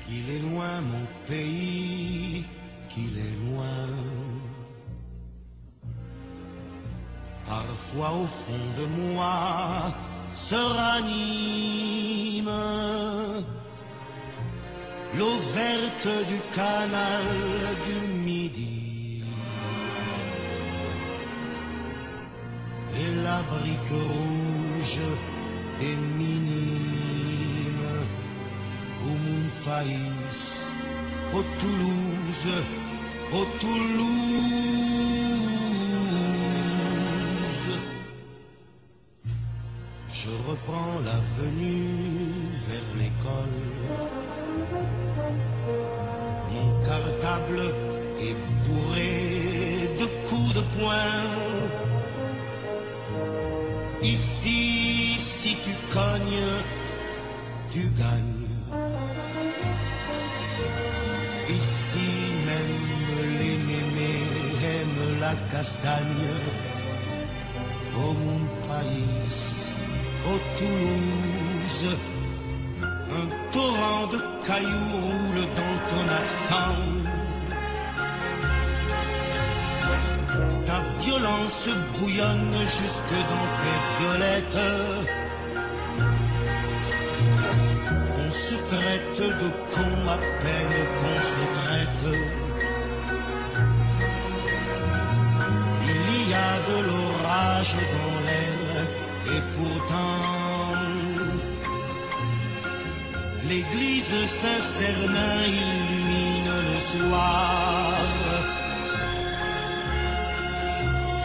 qu'il est loin mon pays, qu'il est loin. Parfois au fond de moi se ranime l'eau verte du canal du Midi et la brique rouge des au pays, au Toulouse, au Toulouse. Je reprends l'avenue vers l'école. Mon cartable est bourré de coups de poing. Ici, si tu cognes, tu gagnes. Ici même les mémés aiment la castagne. Au mon pays, au Toulouse, un torrent de cailloux roule dans ton accent. Ta violence bouillonne jusque dans tes violettes. On se traite de con à qu'on se. Il y a de l'orage dans l'air et pourtant l'église Saint-Cernin illumine le soir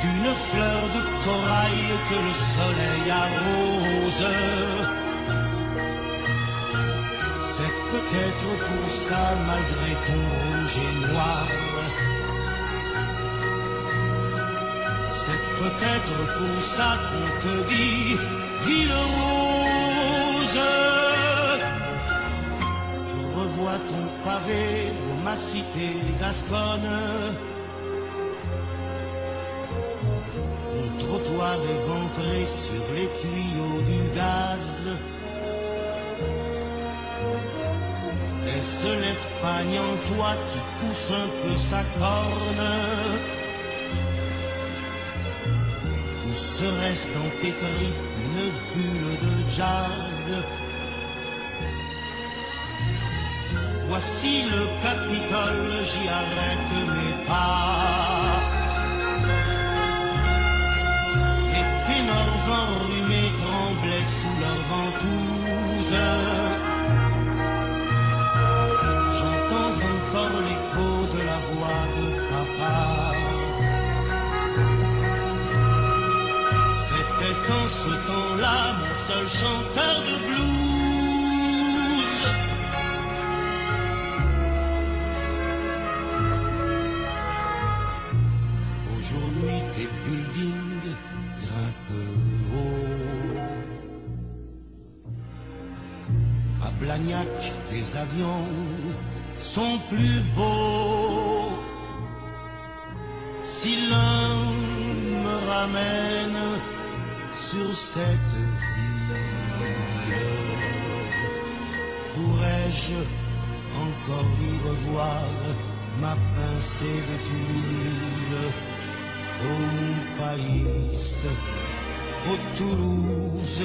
d'une fleur de corail que le soleil arrose. C'est peut-être pour ça, malgré ton rouge et noir, c'est peut-être pour ça qu'on te dit ville rose. Je revois ton pavé de ma cité gasconne. Ton trottoir éventré sur les tuyaux du gaz. Est-ce l'Espagne en toi qui pousse un peu sa corne Ou serait-ce tripes une bulle de jazz Voici le Capitole, j'y arrête mes pas. Les ténors enrhumés tremblaient sous leur ventouse. C'était en ce temps-là mon seul chanteur de blues. Aujourd'hui tes buildings grimpent haut. À Blagnac, tes avions sont plus beaux. Si l'un me ramène sur cette ville, pourrais-je encore y revoir ma pincée de tuiles? Au pays, au Toulouse,